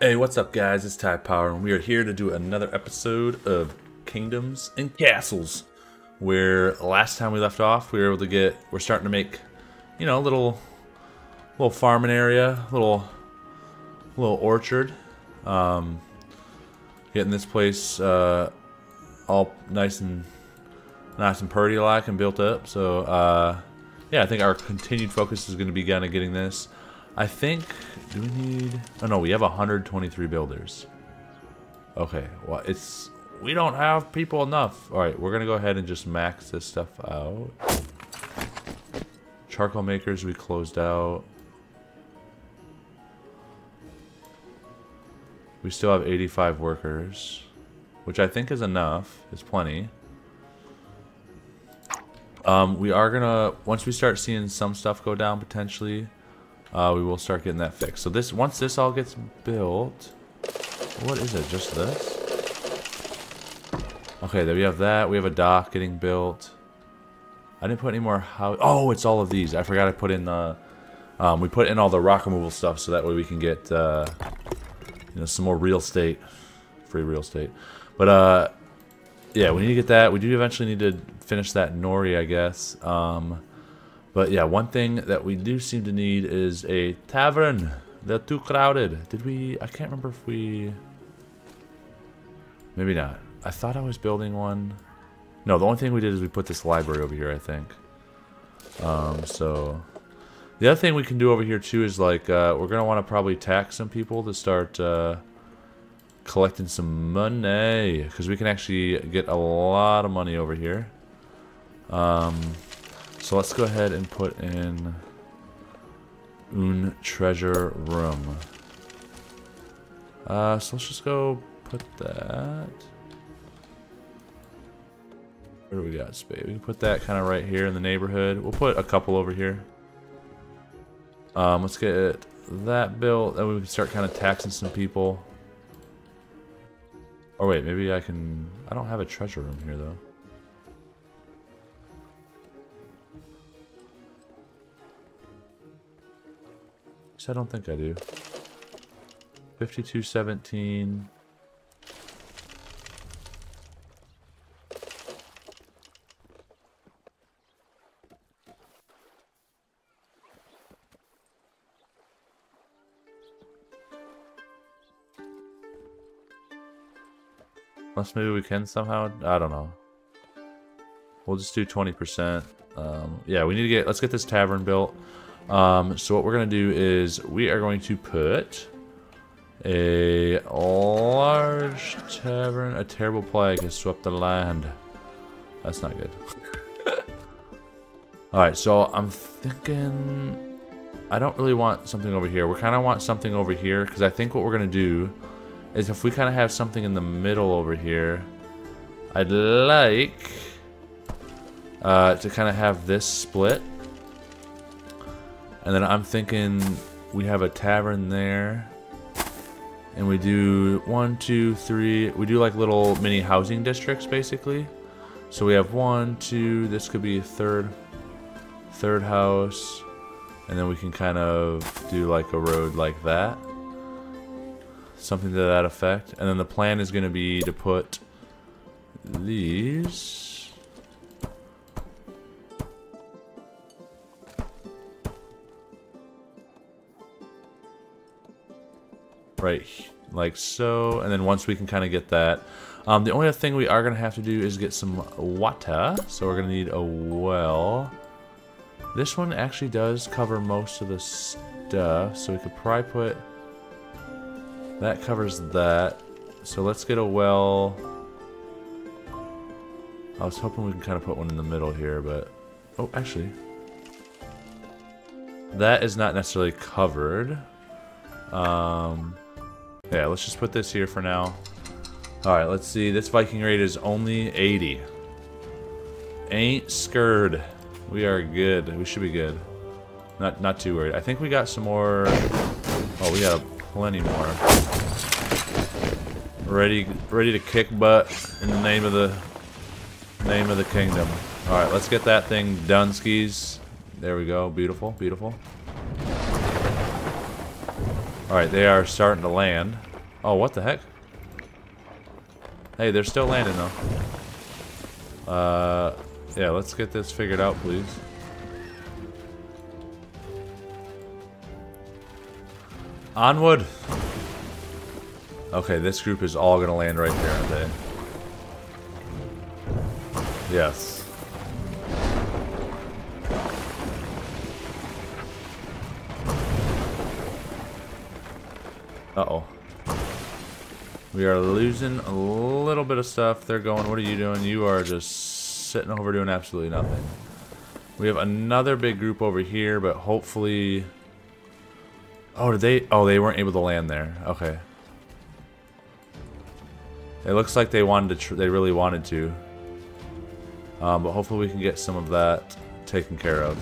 Hey, what's up, guys? It's Ty Power, and we are here to do another episode of Kingdoms and Castles. Where last time we left off, we were able to get, we're starting to make, you know, a little, little farming area, little, little orchard. Um, getting this place uh, all nice and nice and purdy like and built up. So, uh, yeah, I think our continued focus is going to be kind of getting this. I think, do we need, oh no, we have 123 builders. Okay, well, it's, we don't have people enough. All right, we're going to go ahead and just max this stuff out. Charcoal makers we closed out. We still have 85 workers, which I think is enough. It's plenty. Um, we are gonna once we start seeing some stuff go down potentially, uh, we will start getting that fixed. So this once this all gets built, what is it? Just this? Okay, there we have that. We have a dock getting built. I didn't put any more how. Oh, it's all of these. I forgot I put in the. Um, we put in all the rock removal stuff so that way we can get uh, you know some more real estate, free real estate. But uh, yeah, we need to get that. We do eventually need to finish that noria, I guess. Um, but yeah, one thing that we do seem to need is a tavern. They're too crowded. Did we... I can't remember if we... Maybe not. I thought I was building one. No, the only thing we did is we put this library over here, I think. Um, so... The other thing we can do over here, too, is, like, uh, we're going to want to probably tax some people to start... Uh, collecting some money because we can actually get a lot of money over here. Um, so let's go ahead and put in un treasure room. Uh, so let's just go put that. Where do we got space? We can put that kind of right here in the neighborhood. We'll put a couple over here. Um, let's get that built. Then we can start kind of taxing some people. Or wait, maybe I can... I don't have a treasure room here, though. I don't think I do. 5217. Unless maybe we can somehow. I don't know. We'll just do 20%. Um, yeah, we need to get... Let's get this tavern built. Um, so what we're going to do is we are going to put a large tavern. A terrible plague has swept the land. That's not good. Alright, so I'm thinking... I don't really want something over here. We kind of want something over here because I think what we're going to do is if we kind of have something in the middle over here, I'd like uh, to kind of have this split. And then I'm thinking we have a tavern there. And we do one, two, three. We do like little mini housing districts, basically. So we have one, two. This could be a third, third house. And then we can kind of do like a road like that something to that effect. And then the plan is going to be to put these... Right, like so. And then once we can kind of get that... Um, the only other thing we are going to have to do is get some water. So we're going to need a well. This one actually does cover most of the stuff. So we could probably put that covers that. So let's get a well. I was hoping we can kind of put one in the middle here, but... Oh, actually. That is not necessarily covered. Um, yeah, let's just put this here for now. Alright, let's see. This Viking rate is only 80. Ain't scared. We are good. We should be good. Not not too worried. I think we got some more... Oh, we got plenty more. Ready, ready to kick butt in the name of the name of the kingdom. All right, let's get that thing done, skis. There we go. Beautiful, beautiful. All right, they are starting to land. Oh, what the heck? Hey, they're still landing though. Uh, yeah, let's get this figured out, please. Onward! Okay, this group is all gonna land right there, aren't they? Yes. Uh-oh. We are losing a little bit of stuff. They're going, what are you doing? You are just sitting over doing absolutely nothing. We have another big group over here, but hopefully... Oh, did they... Oh, they weren't able to land there. Okay. It looks like they wanted to... they really wanted to. Um, but hopefully we can get some of that taken care of.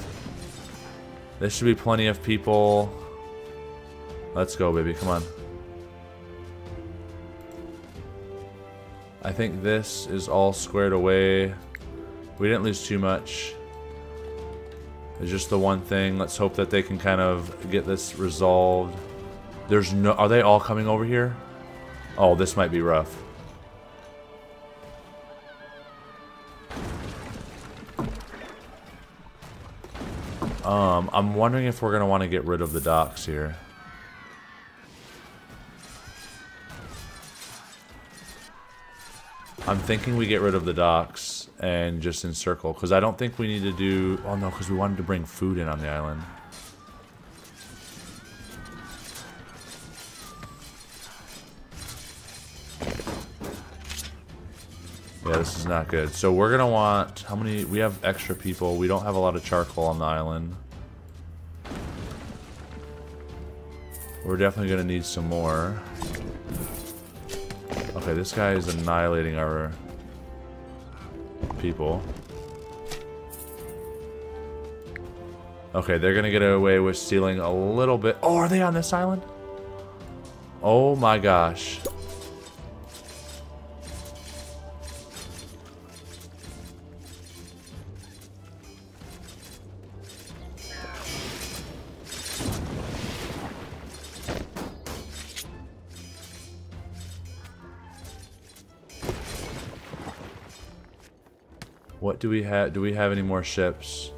There should be plenty of people. Let's go, baby. Come on. I think this is all squared away. We didn't lose too much. It's just the one thing. Let's hope that they can kind of get this resolved. There's no... Are they all coming over here? Oh, this might be rough. Um, I'm wondering if we're going to want to get rid of the docks here. I'm thinking we get rid of the docks and just encircle, because I don't think we need to do... Oh no, because we wanted to bring food in on the island. Yeah, this is not good. So we're gonna want... How many... We have extra people. We don't have a lot of charcoal on the island. We're definitely gonna need some more. Okay, this guy is annihilating our people. Okay, they're gonna get away with stealing a little bit. Oh, are they on this island? Oh my gosh. Do we have? Do we have any more ships?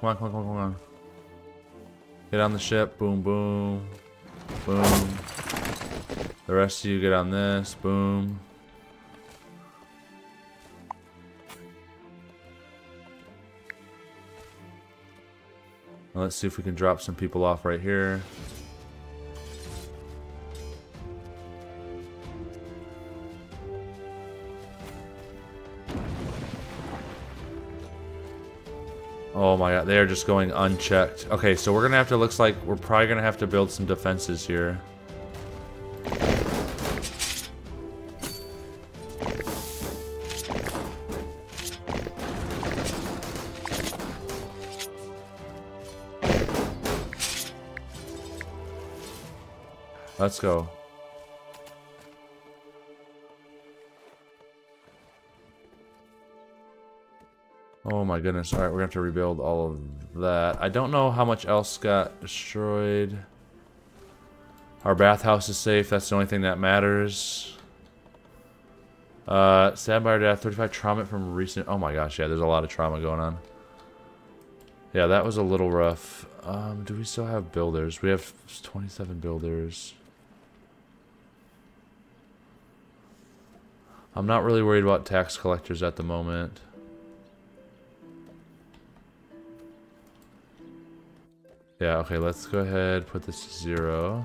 Come on, come on, come on, come on. Get on the ship. Boom, boom. Boom. The rest of you get on this. Boom. Let's see if we can drop some people off right here. Oh my god, they are just going unchecked. Okay, so we're gonna have to, looks like we're probably gonna have to build some defenses here. Let's go. Oh my goodness. Alright, we're going to have to rebuild all of that. I don't know how much else got destroyed. Our bathhouse is safe. That's the only thing that matters. Uh, sad by our death. 35 trauma from recent... Oh my gosh, yeah, there's a lot of trauma going on. Yeah, that was a little rough. Um, do we still have builders? We have 27 builders. I'm not really worried about tax collectors at the moment. Yeah, okay, let's go ahead, put this to zero.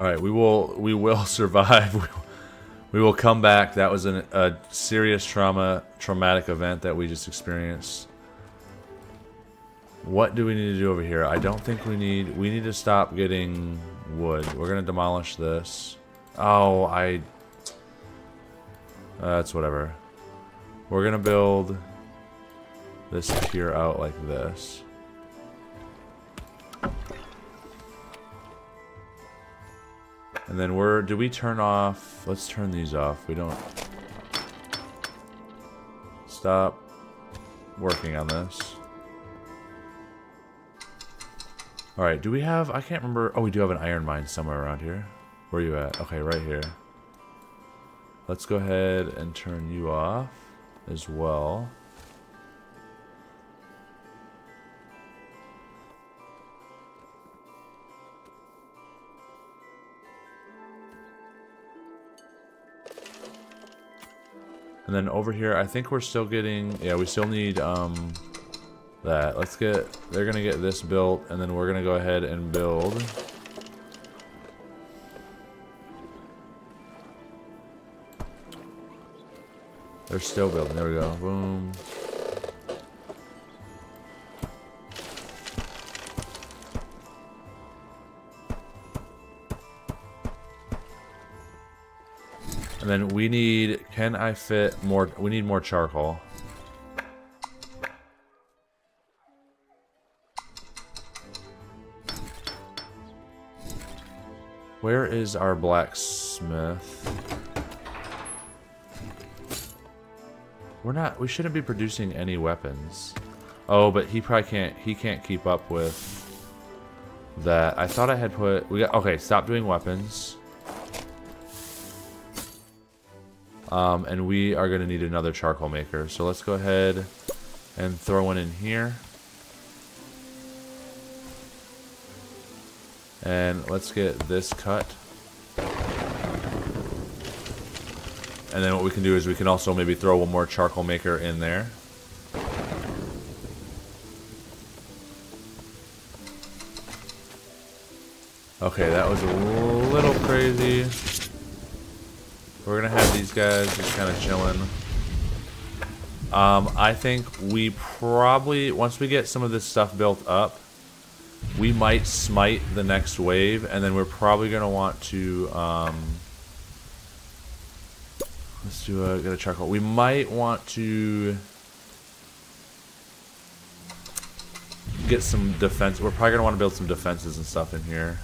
All right, we will we will survive. we will come back. That was an, a serious trauma, traumatic event that we just experienced. What do we need to do over here? I don't think we need... We need to stop getting wood. We're gonna demolish this. Oh, I... Uh, that's whatever. We're gonna build this pier out like this. And then we're, do we turn off, let's turn these off. We don't, stop working on this. Alright, do we have, I can't remember, oh we do have an iron mine somewhere around here. Where are you at? Okay, right here. Let's go ahead and turn you off as well. And then over here, I think we're still getting, yeah, we still need um, that. Let's get, they're going to get this built, and then we're going to go ahead and build. They're still building. There we go. Boom. And then we need, can I fit more, we need more charcoal. Where is our blacksmith? We're not, we shouldn't be producing any weapons. Oh, but he probably can't, he can't keep up with that. I thought I had put, we got, okay, stop doing weapons. Um, and we are going to need another charcoal maker. So let's go ahead and throw one in here. And let's get this cut. And then what we can do is we can also maybe throw one more charcoal maker in there. Okay, that was a little crazy. We're gonna have these guys just kind of chilling. Um, I think we probably, once we get some of this stuff built up, we might smite the next wave, and then we're probably gonna want to, um, let's do a, get a charcoal. We might want to get some defense. We're probably gonna want to build some defenses and stuff in here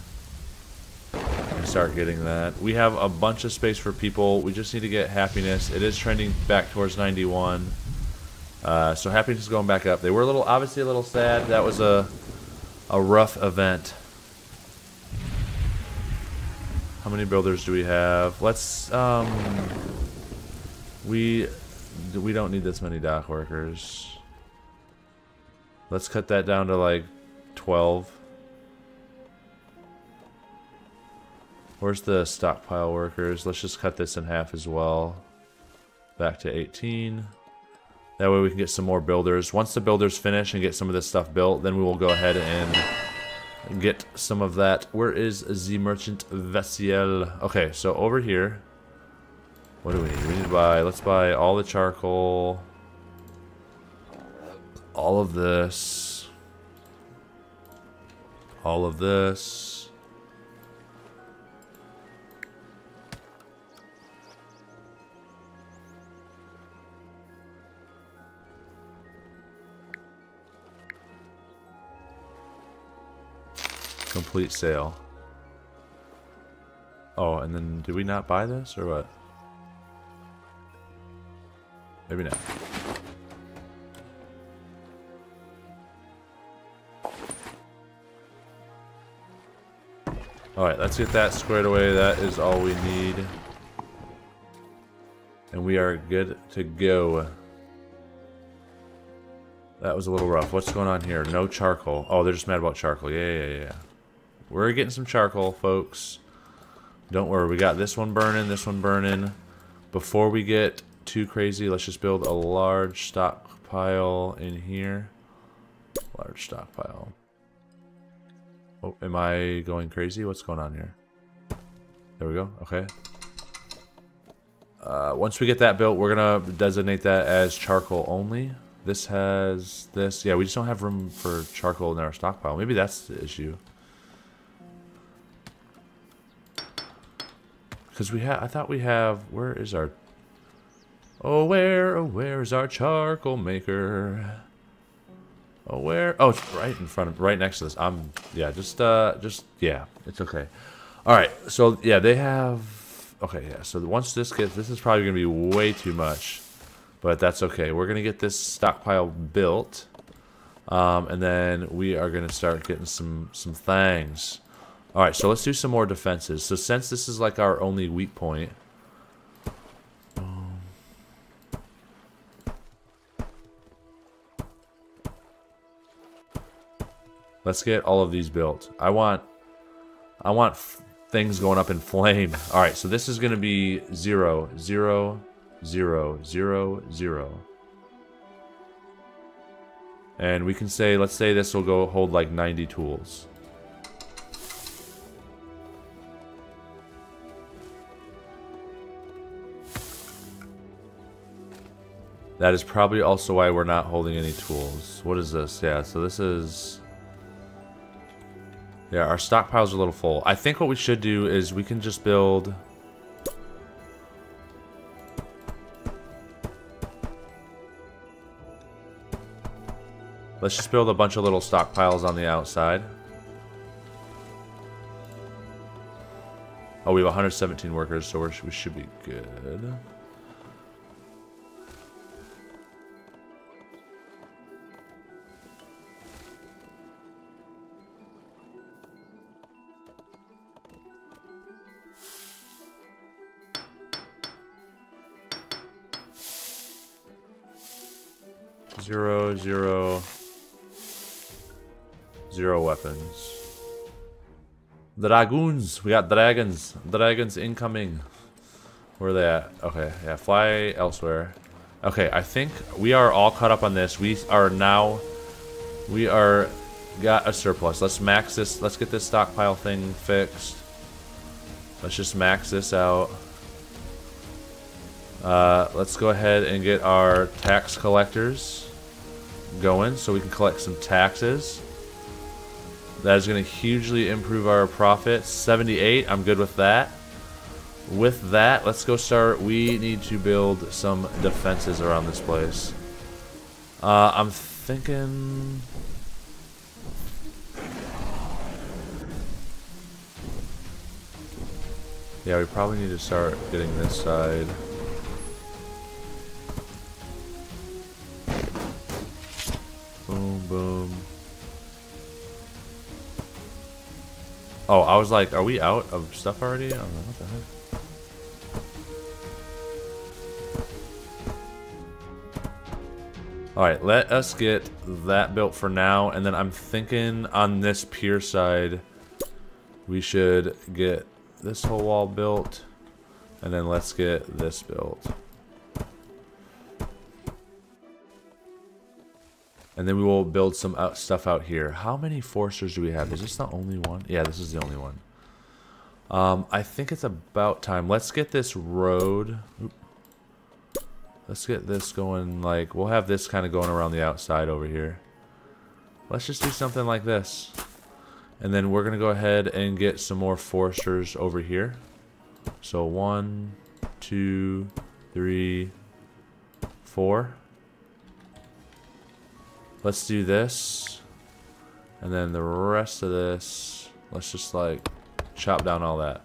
start getting that. We have a bunch of space for people. We just need to get happiness. It is trending back towards 91. Uh, so happiness is going back up. They were a little, obviously a little sad. That was a, a rough event. How many builders do we have? Let's, um, we, we don't need this many dock workers. Let's cut that down to like 12. Where's the stockpile workers? Let's just cut this in half as well. Back to 18. That way we can get some more builders. Once the builders finish and get some of this stuff built, then we will go ahead and get some of that. Where is the merchant vessel? Okay, so over here. What do we need? We need to buy, let's buy all the charcoal. All of this. All of this. Complete sale. Oh, and then did we not buy this or what? Maybe not. Alright, let's get that squared away. That is all we need. And we are good to go. That was a little rough. What's going on here? No charcoal. Oh, they're just mad about charcoal. Yeah, yeah, yeah. We're getting some charcoal, folks. Don't worry, we got this one burning, this one burning. Before we get too crazy, let's just build a large stockpile in here. Large stockpile. Oh, am I going crazy? What's going on here? There we go. Okay. Uh, once we get that built, we're to designate that as charcoal only. This has this. Yeah, we just don't have room for charcoal in our stockpile. Maybe that's the issue. Because we have. I thought we have. Where is our? Oh, where, oh, where is our charcoal maker? Oh, where? Oh, it's right in front of, right next to this. I'm, yeah, just, uh, just, yeah, it's okay. All right, so yeah, they have. Okay, yeah. So once this gets, this is probably gonna be way too much, but that's okay. We're gonna get this stockpile built, um, and then we are gonna start getting some some things. All right, so let's do some more defenses. So since this is like our only weak point, um, let's get all of these built. I want, I want things going up in flame. All right, so this is going to be zero, zero, zero, zero, zero. And we can say, let's say this will go hold like 90 tools. That is probably also why we're not holding any tools. What is this? Yeah, so this is... Yeah, our stockpile's are a little full. I think what we should do is we can just build... Let's just build a bunch of little stockpiles on the outside. Oh, we have 117 workers, so we should be good. Zero, zero, zero weapons. The dragoons. We got dragons. Dragons incoming. Where are they at? Okay, yeah, fly elsewhere. Okay, I think we are all caught up on this. We are now... We are... Got a surplus. Let's max this. Let's get this stockpile thing fixed. Let's just max this out. Uh, let's go ahead and get our tax collectors going so we can collect some taxes. That is going to hugely improve our profit. 78, I'm good with that. With that, let's go start. We need to build some defenses around this place. Uh, I'm thinking... Yeah, we probably need to start getting this side. Boom. Oh, I was like, are we out of stuff already? I don't know, what the heck? Alright, let us get that built for now, and then I'm thinking on this pier side, we should get this whole wall built, and then let's get this built. And then we will build some out stuff out here. How many foresters do we have? Is this the only one? Yeah, this is the only one. Um, I think it's about time. Let's get this road. Oop. Let's get this going like, we'll have this kind of going around the outside over here. Let's just do something like this. And then we're going to go ahead and get some more foresters over here. So one, two, three, four. Let's do this. And then the rest of this, let's just like chop down all that.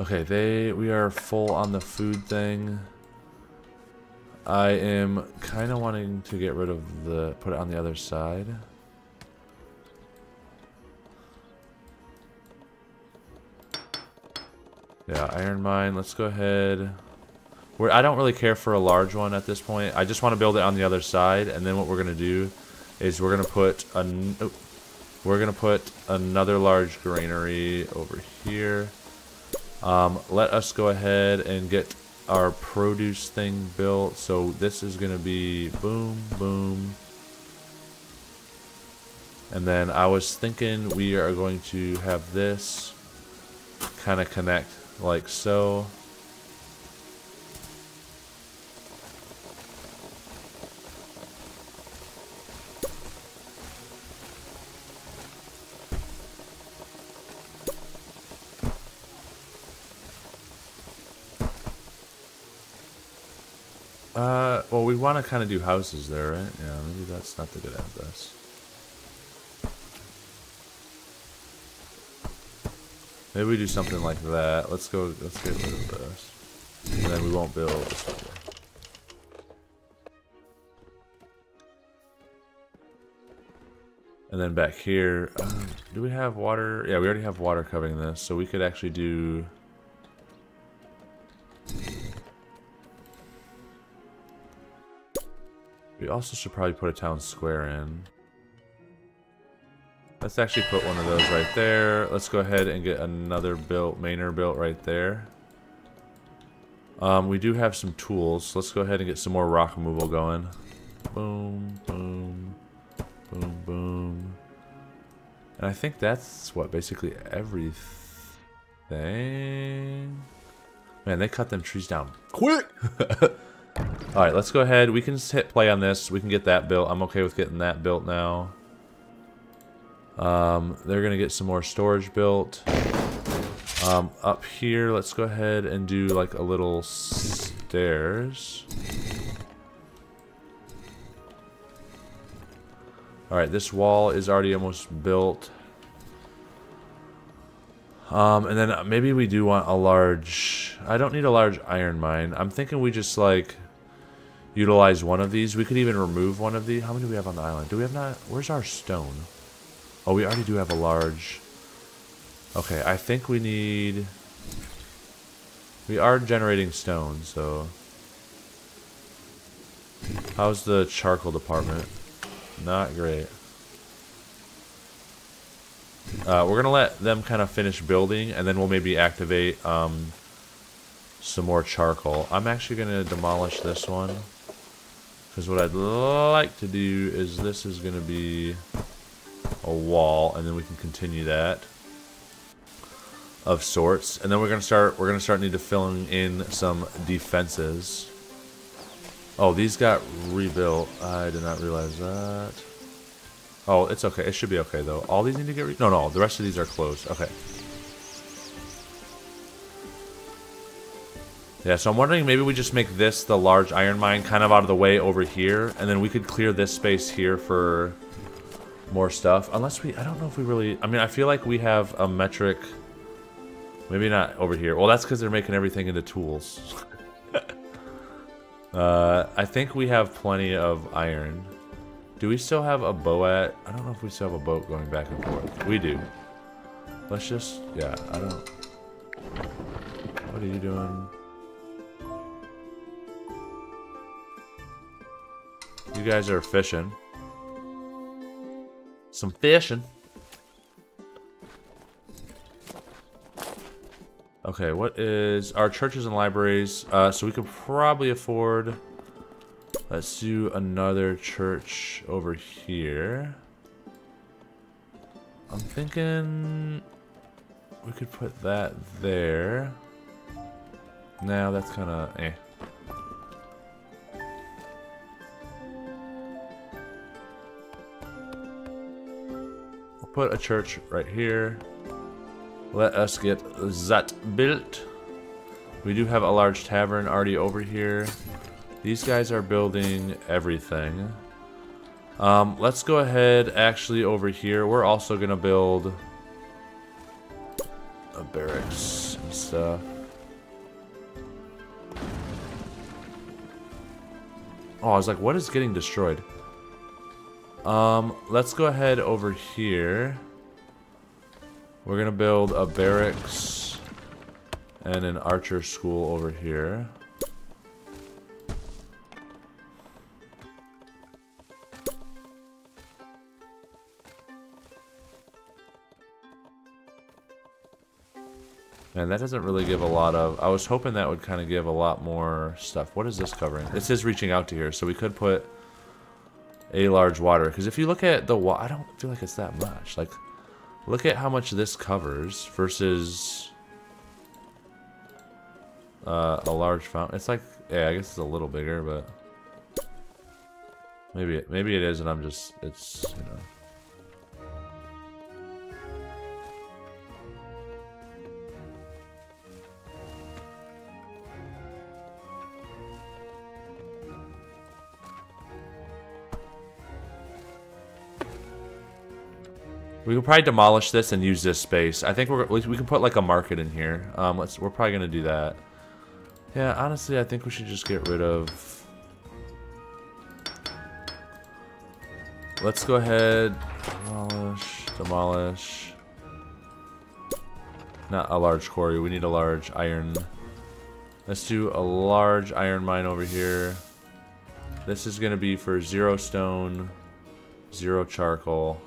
Okay, they we are full on the food thing. I am kind of wanting to get rid of the put it on the other side. Yeah, iron mine. Let's go ahead. We're, I don't really care for a large one at this point. I just want to build it on the other side, and then what we're gonna do is we're gonna put a oh, we're gonna put another large granary over here. Um, let us go ahead and get our produce thing built. So this is gonna be boom, boom. And then I was thinking we are going to have this kind of connect like so. Want to kind of do houses there, right? Yeah, maybe that's not the good address. Maybe we do something like that. Let's go, let's get rid of this. And then we won't build. And then back here, um, do we have water? Yeah, we already have water covering this, so we could actually do... Also should probably put a town square in. Let's actually put one of those right there. Let's go ahead and get another built, mainer built right there. Um, we do have some tools. Let's go ahead and get some more rock removal going. Boom, boom, boom, boom. And I think that's, what, basically everything? Man, they cut them trees down quick! Alright, let's go ahead. We can just hit play on this. We can get that built. I'm okay with getting that built now. Um, they're going to get some more storage built. Um, up here, let's go ahead and do like a little stairs. Alright, this wall is already almost built. Um, and then maybe we do want a large... I don't need a large iron mine. I'm thinking we just, like, utilize one of these. We could even remove one of these. How many do we have on the island? Do we have not... Where's our stone? Oh, we already do have a large... Okay, I think we need... We are generating stone, so... How's the charcoal department? Not great. Uh, we're going to let them kind of finish building, and then we'll maybe activate um, some more charcoal. I'm actually going to demolish this one. Because what I'd like to do is this is going to be a wall, and then we can continue that of sorts. And then we're gonna start we're gonna start need to filling in some defenses. Oh, these got rebuilt. I did not realize that. Oh, it's okay. It should be okay though. All these need to get re no no. The rest of these are closed. Okay. Yeah, so I'm wondering maybe we just make this the large iron mine kind of out of the way over here, and then we could clear this space here for more stuff. Unless we, I don't know if we really, I mean, I feel like we have a metric, maybe not over here. Well, that's because they're making everything into tools. uh, I think we have plenty of iron. Do we still have a boat at, I don't know if we still have a boat going back and forth. We do. Let's just, yeah, I don't, what are you doing? You guys are fishing. Some fishing. Okay, what is our churches and libraries? Uh, so we could probably afford. Let's do another church over here. I'm thinking we could put that there. Now that's kind of eh. Put a church right here. Let us get that built. We do have a large tavern already over here. These guys are building everything. Um, let's go ahead actually over here. We're also going to build a barracks and stuff. Oh, I was like, what is getting destroyed? Um, let's go ahead over here. We're gonna build a barracks and an archer school over here. And that doesn't really give a lot of... I was hoping that would kind of give a lot more stuff. What is this covering? This is reaching out to here, so we could put a large water. Because if you look at the water, I don't feel like it's that much. Like, look at how much this covers versus uh, a large fountain. It's like, yeah, I guess it's a little bigger, but maybe it, maybe it is, and I'm just, it's, you know. We could probably demolish this and use this space. I think we're we can put like a market in here. Um, let's we're probably gonna do that. Yeah, honestly, I think we should just get rid of. Let's go ahead, demolish, demolish. Not a large quarry. We need a large iron. Let's do a large iron mine over here. This is going to be for zero stone, zero charcoal,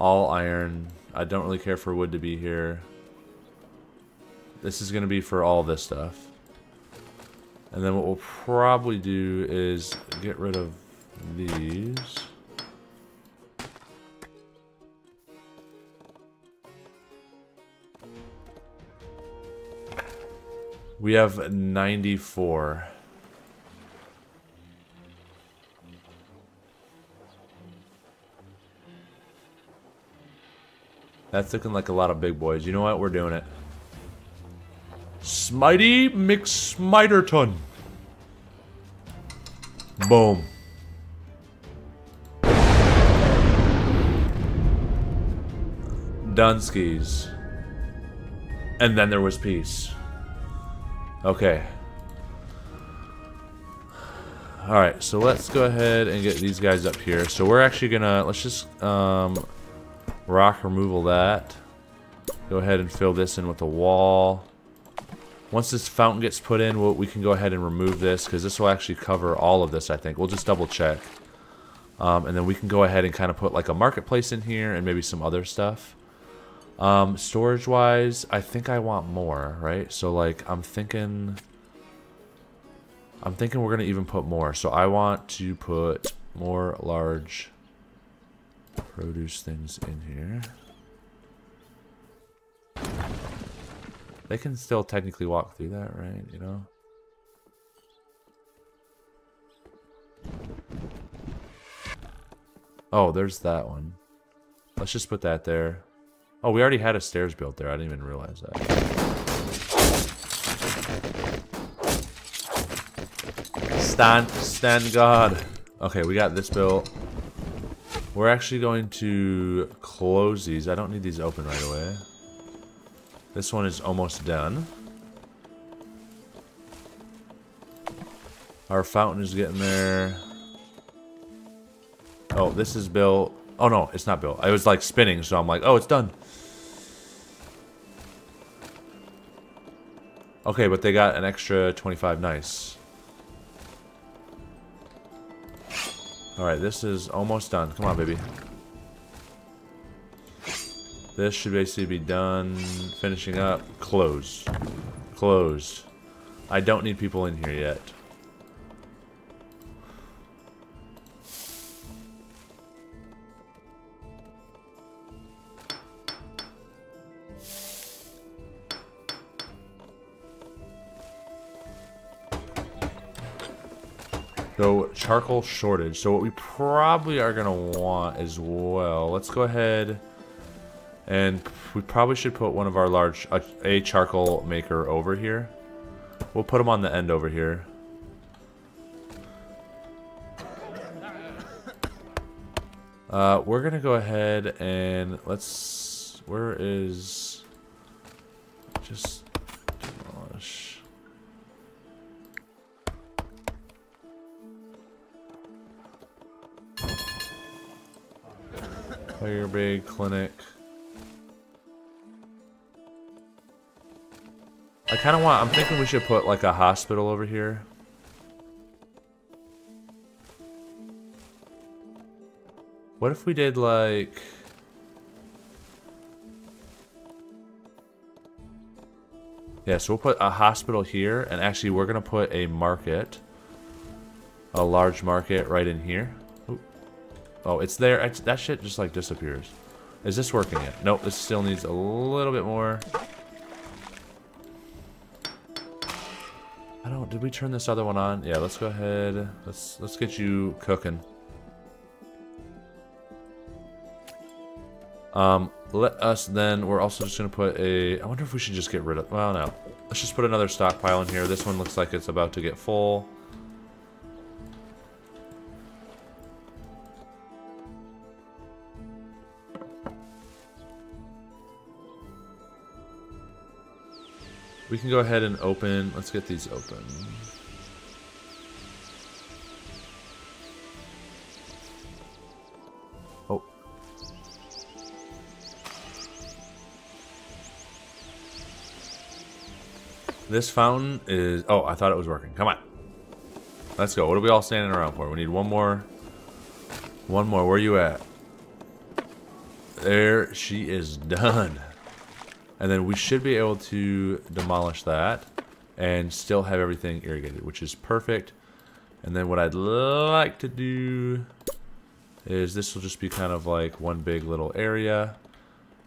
all iron. I don't really care for wood to be here. This is going to be for all this stuff. And then what we'll probably do is get rid of these. We have 94. That's looking like a lot of big boys. You know what? We're doing it. Smitey McSmiterton. Boom. Dunskies. And then there was peace. Okay. Alright, so let's go ahead and get these guys up here. So we're actually gonna, let's just um, rock removal that. Go ahead and fill this in with a wall. Once this fountain gets put in, we can go ahead and remove this because this will actually cover all of this, I think. We'll just double check. Um, and then we can go ahead and kind of put like a marketplace in here and maybe some other stuff. Um, storage wise, I think I want more, right? So like, I'm thinking, I'm thinking we're going to even put more. So I want to put more large produce things in here. They can still technically walk through that, right? You know? Oh, there's that one. Let's just put that there. Oh, we already had a stairs built there. I didn't even realize that. Stand, stand guard. Okay, we got this built. We're actually going to close these. I don't need these open right away. This one is almost done. Our fountain is getting there. Oh, this is built. Oh no, it's not built. I was like spinning, so I'm like, oh, it's done. Okay, but they got an extra 25. Nice. Alright, this is almost done. Come on, baby. This should basically be done. Finishing up. Close. Closed. I don't need people in here yet. Charcoal shortage. So what we probably are going to want as well. Let's go ahead and we probably should put one of our large, a, a charcoal maker over here. We'll put them on the end over here. Uh, we're going to go ahead and let's, where is, just Fire Bay Clinic. I kind of want, I'm thinking we should put like a hospital over here. What if we did like... Yeah, so we'll put a hospital here, and actually we're going to put a market, a large market right in here. Oh, it's there. that shit just like disappears. Is this working yet? Nope, this still needs a little bit more. I don't, did we turn this other one on? Yeah, let's go ahead. Let's, let's get you cooking. Um, let us then, we're also just going to put a, I wonder if we should just get rid of, well, no. Let's just put another stockpile in here. This one looks like it's about to get full. We can go ahead and open. Let's get these open. Oh. This fountain is... Oh, I thought it was working. Come on. Let's go. What are we all standing around for? We need one more. One more. Where are you at? There she is done. And then we should be able to demolish that and still have everything irrigated, which is perfect. And then what I'd like to do is this will just be kind of like one big little area.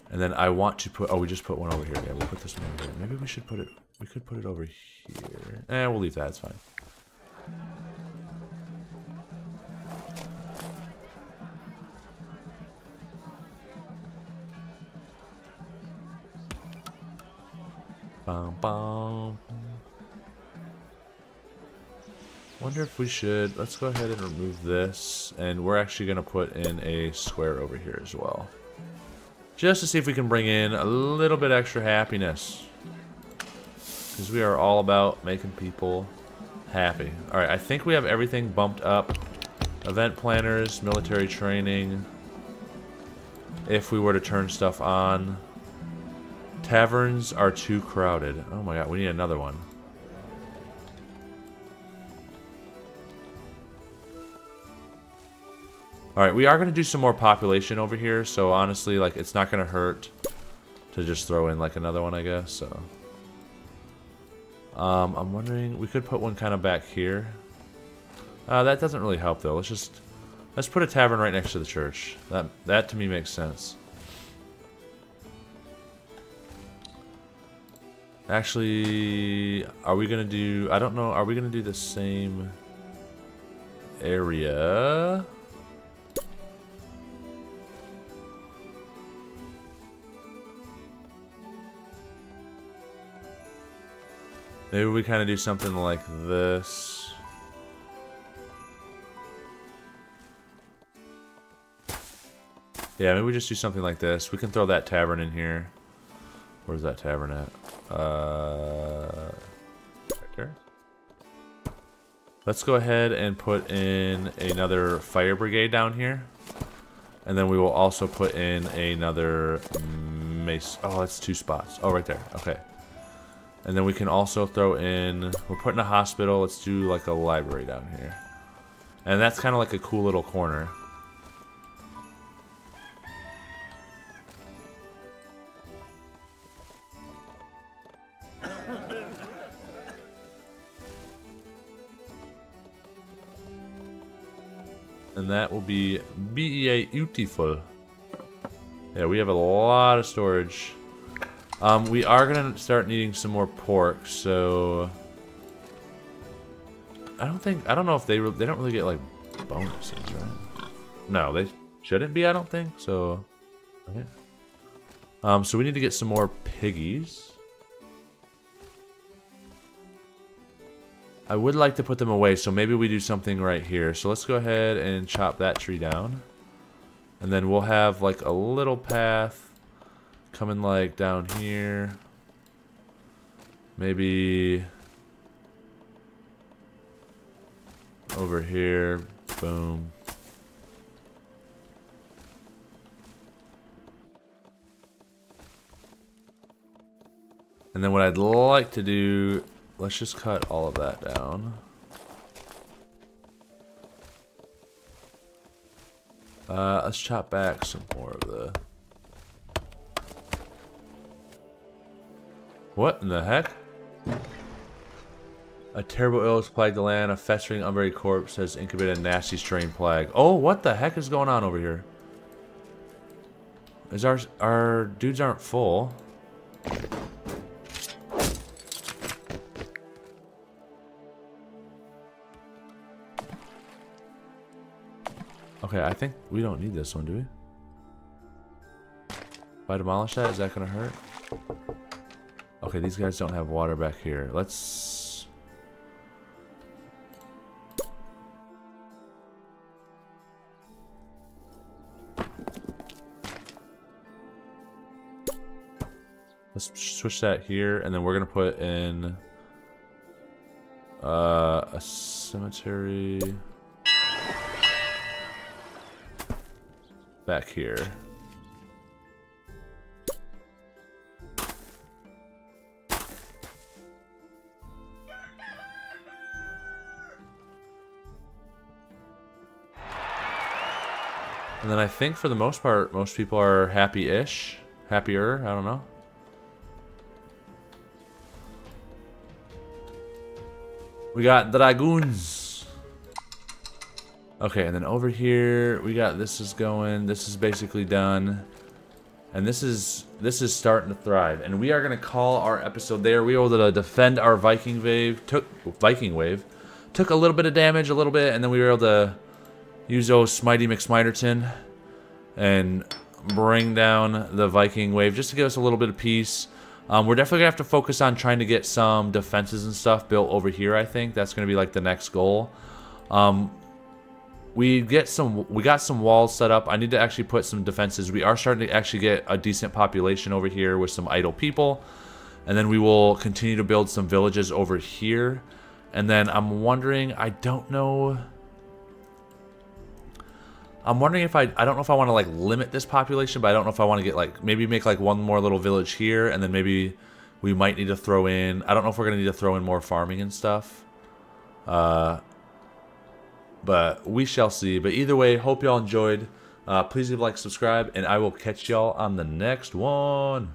And then I want to put, oh, we just put one over here. Yeah, we'll put this one over here. Maybe we should put it, we could put it over here. Eh, we'll leave that, it's fine. Bum, bum. Wonder if we should, let's go ahead and remove this, and we're actually going to put in a square over here as well. Just to see if we can bring in a little bit extra happiness. Because we are all about making people happy. Alright, I think we have everything bumped up. Event planners, military training. If we were to turn stuff on. Taverns are too crowded. Oh my god, we need another one. Alright, we are going to do some more population over here, so honestly, like, it's not going to hurt to just throw in, like, another one, I guess, so... Um, I'm wondering, we could put one kind of back here. Uh, that doesn't really help, though. Let's just, let's put a tavern right next to the church. That, that to me makes sense. Actually, are we gonna do, I don't know, are we gonna do the same area? Maybe we kind of do something like this. Yeah, maybe we just do something like this. We can throw that tavern in here. Where's that tavern at? Uh. Let's go ahead and put in another fire brigade down here. And then we will also put in another mace. Oh, that's two spots. Oh, right there. Okay. And then we can also throw in, we're putting a hospital. Let's do like a library down here. And that's kind of like a cool little corner. Be BEA beautiful. Yeah, we have a lot of storage. Um, we are gonna start needing some more pork, so I don't think I don't know if they they don't really get like bonuses, right? No, they shouldn't be. I don't think so. Okay. Um, so we need to get some more piggies. I would like to put them away, so maybe we do something right here. So let's go ahead and chop that tree down. And then we'll have like a little path coming like down here. Maybe over here. Boom. And then what I'd like to do Let's just cut all of that down. Uh, let's chop back some more of the... What in the heck? A terrible illness plagued the land. A festering unburied corpse has incubated a nasty strain plague. Oh, what the heck is going on over here? Is our our dudes aren't full? Okay, I think we don't need this one, do we? If I demolish that, is that to hurt? Okay, these guys don't have water back here. Let's... Let's switch that here, and then we're gonna put in uh, a cemetery back here. And then I think for the most part, most people are happy-ish. Happier, I don't know. We got Dragoons. Okay, and then over here, we got this is going. This is basically done. And this is this is starting to thrive. And we are going to call our episode there. We were able to defend our Viking wave. Took Viking wave. Took a little bit of damage, a little bit, and then we were able to use those Smitey McSmiterton and bring down the Viking wave just to give us a little bit of peace. Um, we're definitely going to have to focus on trying to get some defenses and stuff built over here, I think. That's going to be like the next goal. Um, we get some we got some walls set up. I need to actually put some defenses. We are starting to actually get a decent population over here with some idle people. And then we will continue to build some villages over here. And then I'm wondering, I don't know I'm wondering if I, I don't know if I want to like limit this population, but I don't know if I want to get like, maybe make like one more little village here, and then maybe we might need to throw in, I don't know if we're to need to throw in more farming and stuff. Uh, but we shall see. But either way, hope y'all enjoyed. Uh, please leave a like, subscribe, and I will catch y'all on the next one.